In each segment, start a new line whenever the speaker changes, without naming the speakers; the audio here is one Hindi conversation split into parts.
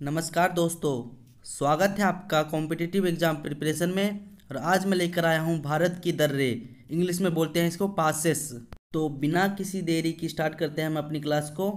नमस्कार दोस्तों, स्वागत है आपका कॉम्पिटिटिव एग्ज़ाम प्रिपरेशन में। और आज मैं लेकर आया हूँ भारत की दर्रे इंग्लिश में बोलते हैं इसको पासेस तो बिना किसी देरी की स्टार्ट करते हैं हम अपनी क्लास को।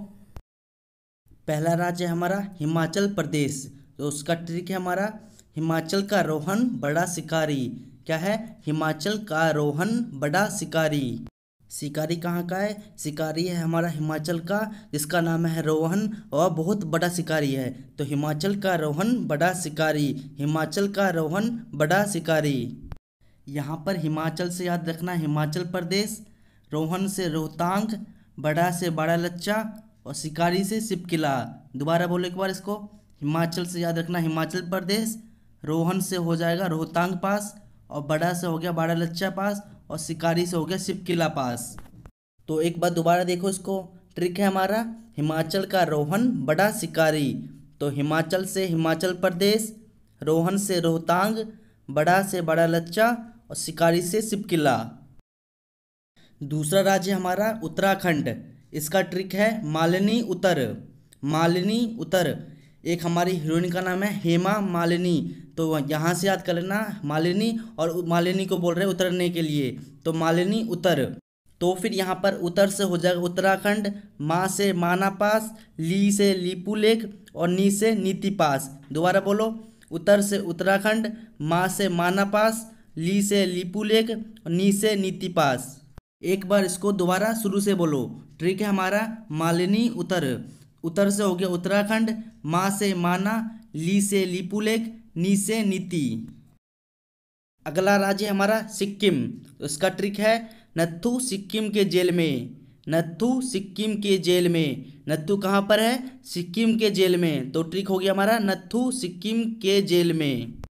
पहला राज्य है हमारा हिमाचल प्रदेश। तो उसका ट्रिक है हमारा हिमाचल का रोहन बड़ा शिकारी। क्या है? हिमाचल का रोहन बड़ा शिकारी। शिकारी कहाँ का है? शिकारी है हमारा हिमाचल का, जिसका नाम है रोहन, और बहुत बड़ा शिकारी है। तो हिमाचल का रोहन, बड़ा शिकारी। हिमाचल का रोहन, बड़ा शिकारी। यहाँ पर हिमाचल से याद रखना, हिमाचल प्रदेश। रोहन से रोहतांग, बड़ा से बड़ा लच्चा और शिकारी से सिपकिला दोबारा बोलो एक बार इसको। हिमाचल से याद रखना, हिमाचल प्रदेश। रोहन से हो जाएगा रोहतांग पास, और बड़ा से हो गया बाड़ा लच्चा पास और शिकारी से हो गया शिवकिला पास। तो एक बार दोबारा देखो इसको। ट्रिक है हमारा, हिमाचल का रोहन बड़ा शिकारी। तो हिमाचल से हिमाचल प्रदेश, रोहन से रोहतांग, बड़ा से बड़ा लच्चा और शिकारी से शिवकिला दूसरा राज्य हमारा उत्तराखंड। इसका ट्रिक है मालिनी उतर मालिनी उतर एक हमारी हीरोइन का नाम है हेमा मालिनी। तो यहाँ से याद कर लेना, मालिनी और मालिनी को बोल रहे हैं उतरने के लिए। तो मालिनी उतर। तो फिर यहाँ पर उतर से हो जाएगा उत्तराखंड, माँ से माना पास, ली से लीपू लेक और नी से नीति पास। दोबारा बोलो। उत्तर से उत्तराखंड, माँ से माना पास, ली से लीपू लेक और नी से नीति पास। एक बार इसको दोबारा शुरू से बोलो। ट्रिक है हमारा, मालिनी उतर। उत्तर से हो गया उत्तराखंड, माँ से माना, ली से लीपू लेक नी से नीति। अगला राज्य हमारा सिक्किम। तो इसका ट्रिक है, नत्थु सिक्किम के जेल में। नत्थु सिक्किम के जेल में। नत्थु कहाँ पर है? सिक्किम के जेल में। तो ट्रिक हो गया हमारा नत्थु सिक्किम के जेल में।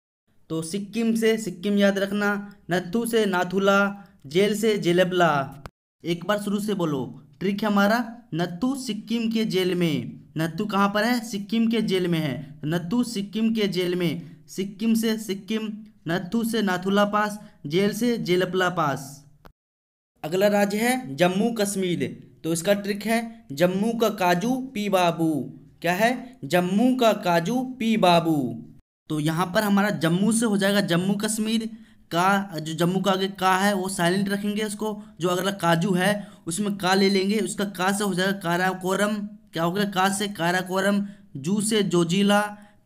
तो सिक्किम से सिक्किम याद रखना। नत्थु से नाथुला, जेल से जेलेबला। एक बार शुरू से बोलो। ट्रिक है हमारा नत्थु सिक्किम के जेल में। नत्थु कहाँ पर है? सिक्किम के जेल में है। नत्थु सिक्किम के जेल में। सिक्किम से सिक्किम नत्थू से नाथुला पास, जेल से जेलपला पास। अगला राज्य है जम्मू कश्मीर। तो इसका ट्रिक है जम्मू का काजू पी बाबू। क्या है? जम्मू का काजू पी बाबू। तो यहाँ पर हमारा जम्मू से हो जाएगा जम्मू कश्मीर। का, जो जम्मू का आगे का है, वो साइलेंट रखेंगे उसको। जो अगला काजू है, उसमें का ले लेंगे। उसका का से हो जाएगा कारा कोरम क्या हो गया? का से कारा कोरम जू से जोजिला,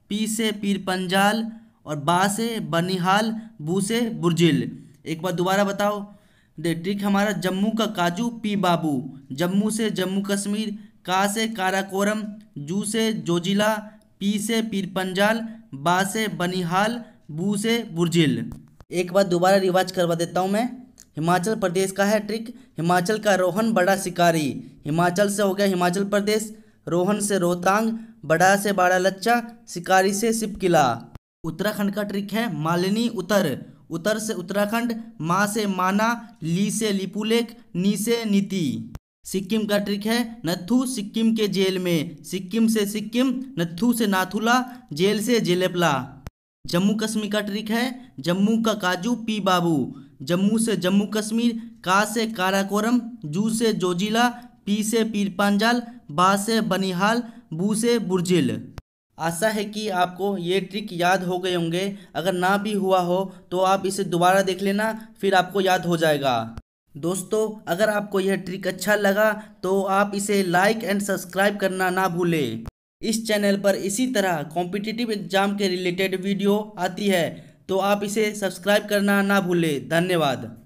पी से पीर पंजाल और बा से बनिहाल, बू से बुरजिल। एक बार दोबारा बताओ। दे ट्रिक हमारा, जम्मू का काजू, पी बाबू। जम्मू से जम्मू कश्मीर, का से काराकोरम, जू से जोजिला, पी से पीर पंजाल बा से बनिहाल, बू से बुर्जिल। एक बार दोबारा रिवाज करवा देता हूँ मैं। हिमाचल प्रदेश का है ट्रिक, हिमाचल का रोहन बड़ा शिकारी। हिमाचल से हो गया हिमाचल प्रदेश। रोहन से रोहतांग, बड़ा से बड़ा लच्चा शिकारी से सिपकिला। उत्तराखंड का ट्रिक है मालिनी उतर। उतर से उत्तराखंड, माँ से माना, ली से लिपुलेख नी से नीति। सिक्किम का ट्रिक है नथु सिक्किम के जेल में। सिक्किम से सिक्किम नथु से नाथुला, जेल से जेलेपला। जम्मू कश्मीर का ट्रिक है, जम्मू का काजू पी बाबू। जम्मू से जम्मू कश्मीर, का से काराकोरम, जू से जोजिला, पी से पीर पांजाल बा से बनिहाल, बू से बुरजिल। आशा है कि आपको ये ट्रिक याद हो गए होंगे। अगर ना भी हुआ हो तो आप इसे दोबारा देख लेना, फिर आपको याद हो जाएगा। दोस्तों, अगर आपको यह ट्रिक अच्छा लगा तो आप इसे लाइक एंड सब्सक्राइब करना ना भूलें। इस चैनल पर इसी तरह कॉम्पिटिटिव एग्ज़ाम के रिलेटेड वीडियो आती है तो आप इसे सब्सक्राइब करना ना भूलें। धन्यवाद।